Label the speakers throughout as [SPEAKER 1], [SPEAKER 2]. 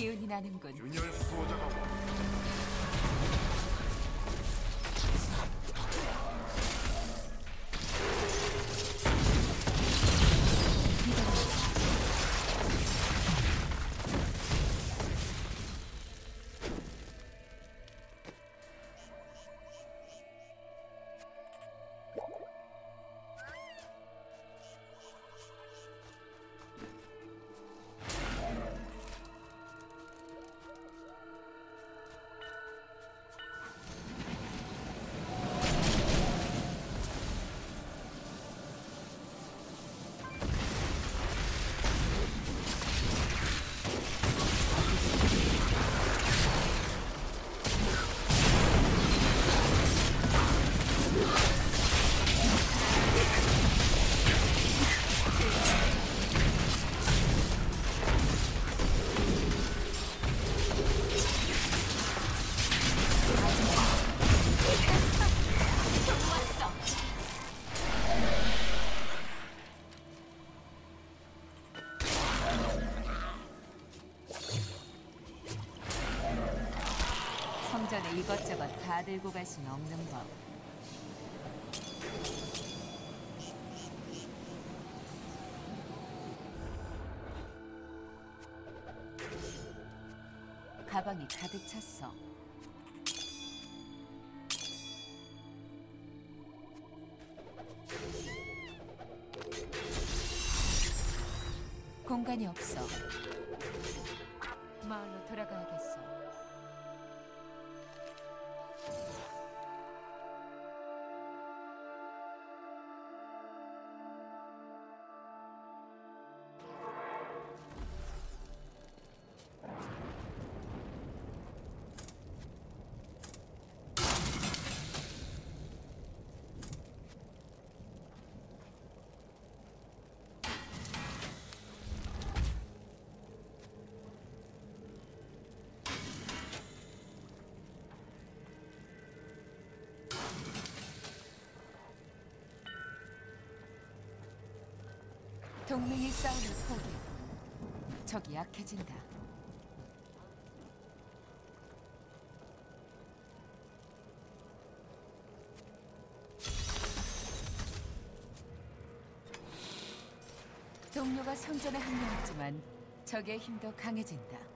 [SPEAKER 1] 기운이 나는군.
[SPEAKER 2] 균열 수호자가
[SPEAKER 1] 들고 갈순 없는 법. 가방이 가득 찼어. 공간이 없어. 마을로 돌아가야겠어. 동맹이 싸움을 포기하고 적이 약해진다. 동료가 성전에 합류했지만 적의 힘도 강해진다.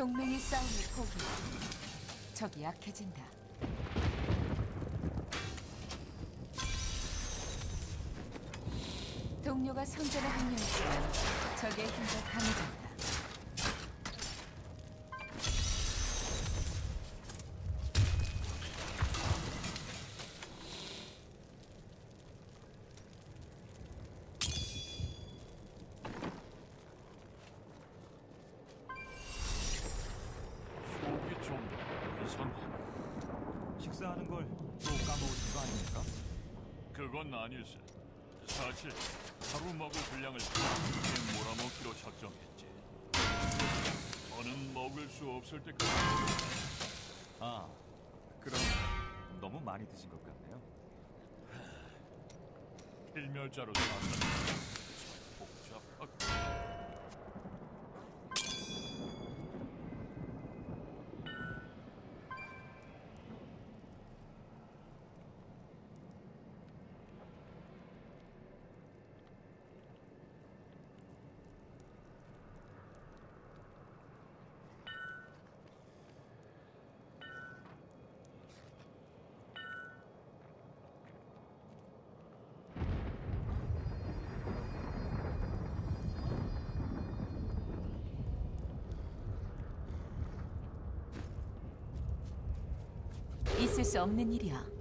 [SPEAKER 1] 동맹이 싸움을 포기하고 적이 약해진다. 동료가 성전에 합류했지만 적의 힘도 강해진다.
[SPEAKER 2] 이상하고
[SPEAKER 3] 식사하는 걸 또 까먹으신 거 아닙니까?
[SPEAKER 2] 그건 아닐세. 사실 하루 먹을 분량을 그렇게 몰아먹기로 작정했지. 더는 먹을 수 없을 때까지
[SPEAKER 3] 아, 그럼 너무 많이 드신 것 같네요.
[SPEAKER 2] 필멸자로 참 복잡하고
[SPEAKER 1] 있을 수 없는 일이야.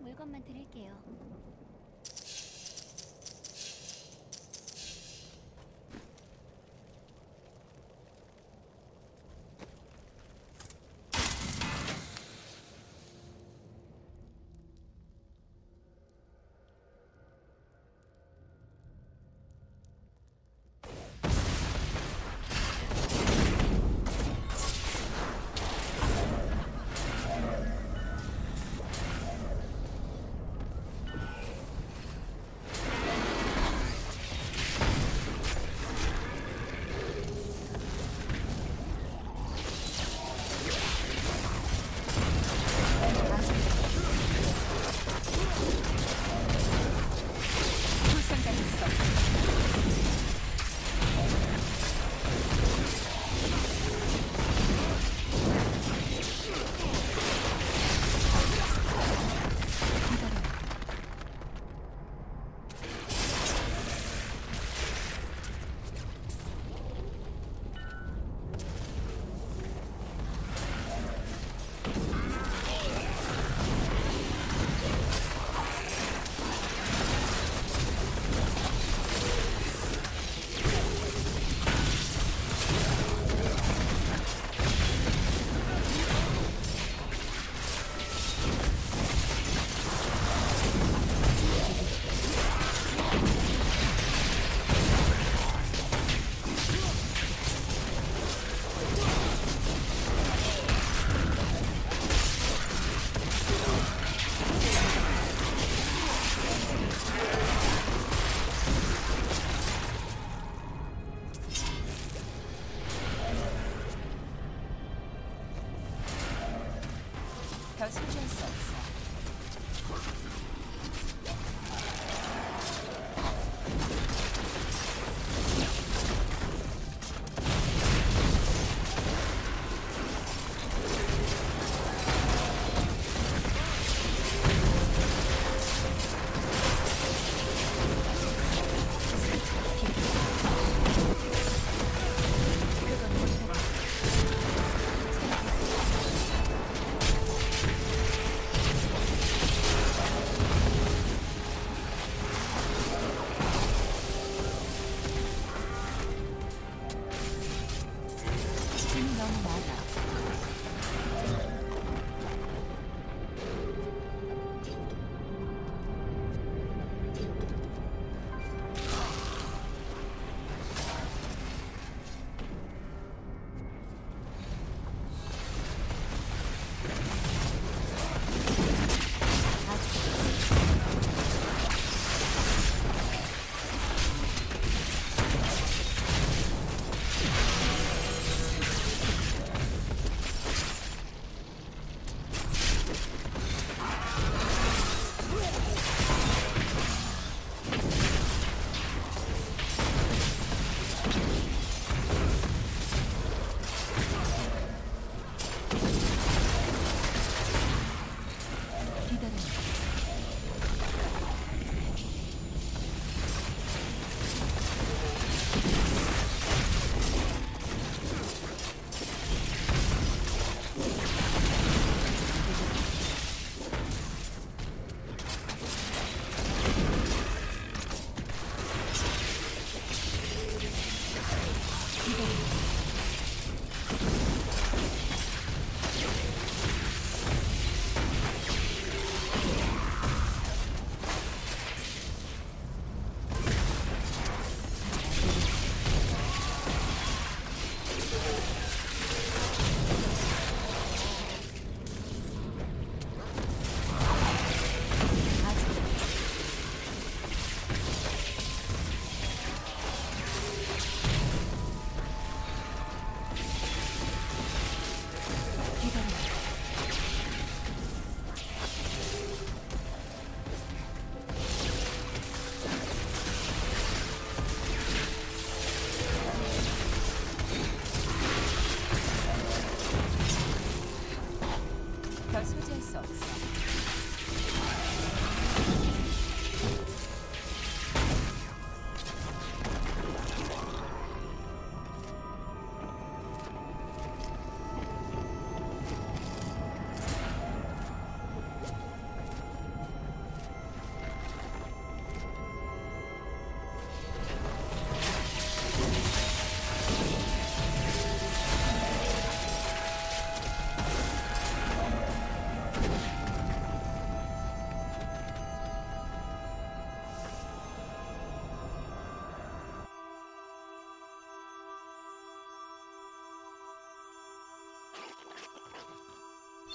[SPEAKER 4] 물건만 드릴게요.